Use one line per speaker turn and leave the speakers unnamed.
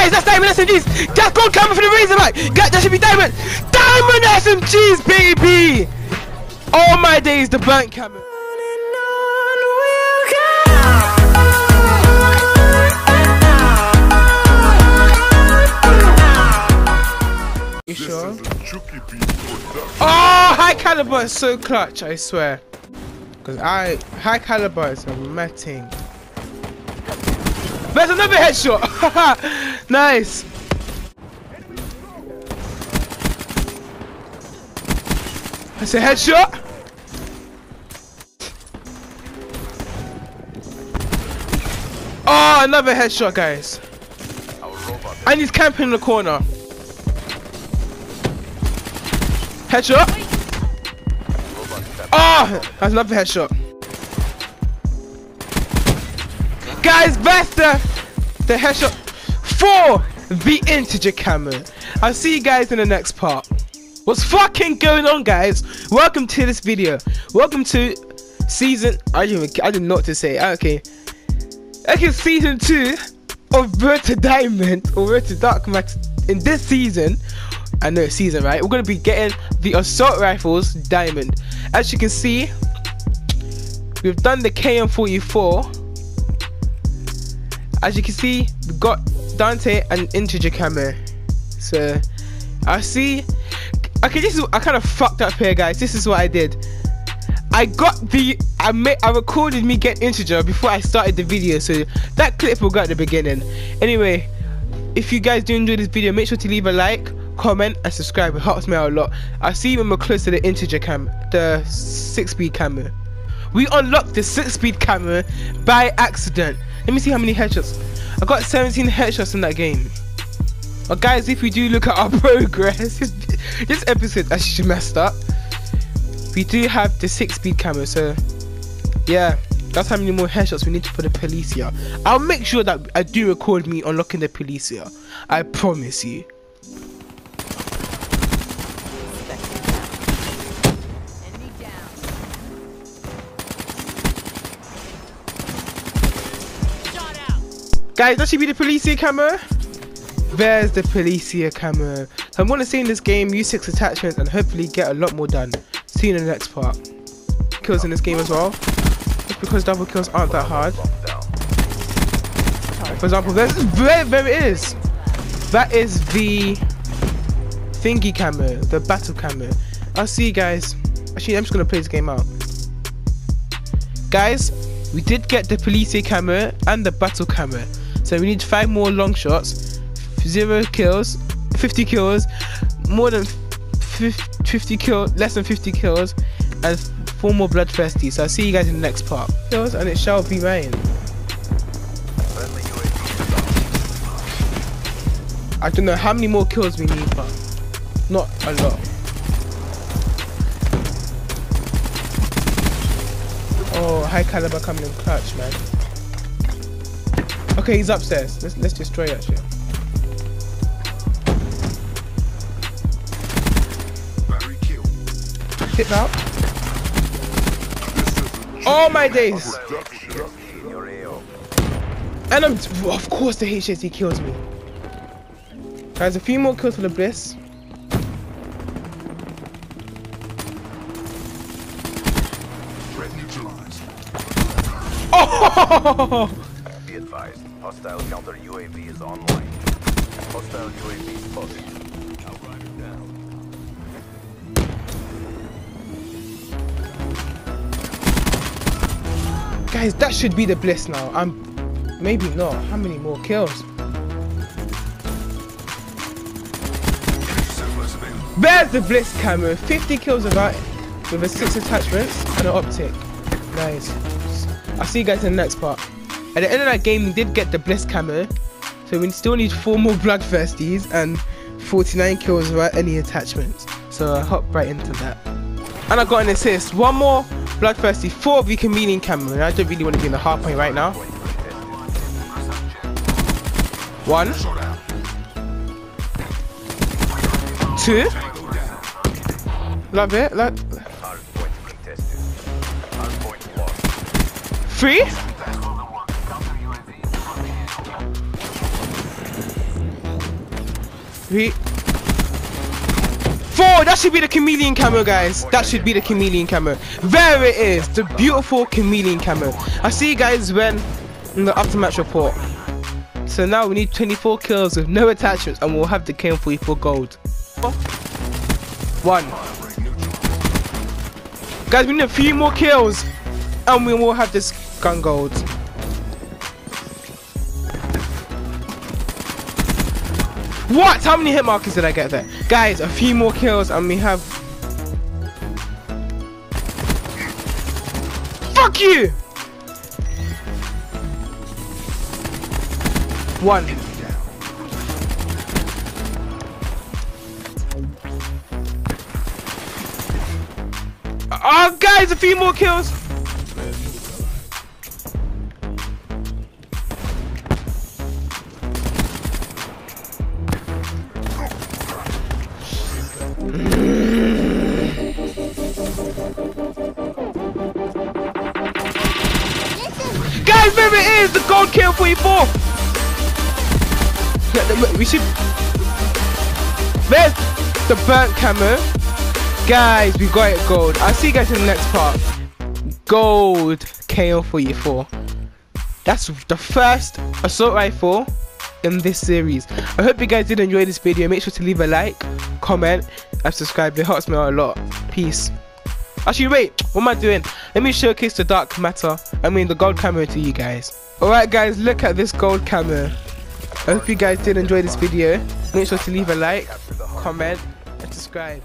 Guys, that's diamond SMGs. That's gold camera for the Razorback. Guys, that should be diamond. Diamond SMGs, baby. All my days, the burnt camera. You sure? Oh, high caliber is so clutch, I swear. Cause I high caliber is a mad thing. There's another headshot. nice. That's a headshot. Oh, another headshot, guys. And he's camping in the corner. Headshot. Oh, that's another headshot. Guys, that's the, the headshot for the integer camera. I'll see you guys in the next part. What's fucking going on, guys? Welcome to this video. Welcome to season. I didn't. I didn't know what to say. Ah, okay. Okay, season two of Road Diamond or Road Dark Matter in this season. I know season, right? We're gonna be getting the assault rifles diamond. As you can see, we've done the KN44. As you can see, we got Dante and integer camera. So I see. Okay, this is I kind of fucked up here, guys. This is what I did. I got the I made I recorded me get integer before I started the video, so that clip will go at the beginning. Anyway, if you guys do enjoy this video, make sure to leave a like, comment, and subscribe. It helps me out a lot. I'll see you when we're close to the integer cam, the six-speed camera. We unlocked the six-speed camera by accident. Let me see how many headshots. I got 17 headshots in that game. But guys, if we do look at our progress, this episode actually messed up we do have the six speed camera so yeah that's how many more headshots we need to put the Policia i'll make sure that i do record me unlocking the Policia i promise you Guys, that should be the Policia camera. There's the Policia camera. So I'm gonna see in this game, use six attachments and hopefully get a lot more done. See you in the next part. Kills in this game as well. Just because double kills aren't that hard. For example, there's there, there it is. That is the thingy camera, the battle camera. I'll see you guys. Actually, I'm just gonna play this game out. Guys, we did get the police camera and the battle camera. So we need five more long shots, zero kills, 50 kills, more than 50 kills, less than 50 kills, and four more bloodthirsty. So I'll see you guys in the next part. And it shall be rain. I don't know how many more kills we need, but not a lot. Oh, high caliber coming in clutch, man. Okay, he's upstairs. Let's let's destroy that shit. Hit now. All my days. And I'm, of course the HSE kills me. Guys, a few more kills for the Bliss. Oh!
Be advised, hostile counter UAV is online. Hostile UAV spotted.
Guys, that should be the Bliss now. I'm maybe not. How many more kills? There's the Bliss camera. 50 kills about with a 6 attachments and an optic. Nice. I'll see you guys in the next part. At the end of that game, we did get the Bliss camera. So we still need 4 more Bloodthirsties and 49 kills without any attachments. So I hop right into that. And I got an assist. One more Bloodthirsty, 4 reconvening camera. I don't really want to be in the hard point right now. One. Two. Love it. Love. Three. Three. Four! That should be the chameleon camo, guys. That should be the chameleon camo. There it is. The beautiful chameleon camo. I'll see you guys when in the aftermatch report. So now we need 24 kills with no attachments and we'll have the KN44 gold. One. Guys, we need a few more kills and we will have this gun gold. What? How many hit markers did I get there? Guys, a few more kills and we have... Fuck you! One. Oh, guys, a few more kills. There it is, the gold kill 44. We should. There's the burnt camera. Guys, we got it gold. I'll see you guys in the next part. Gold KN44. That's the first assault rifle in this series. I hope you guys did enjoy this video. Make sure to leave a like, comment, and subscribe. It helps me out a lot. Peace. Actually, wait. What am I doing? Let me showcase the dark matter. I mean, the gold camera to you guys. Alright, guys, look at this gold camera. I hope you guys did enjoy this video. Make sure to leave a like, comment, and subscribe.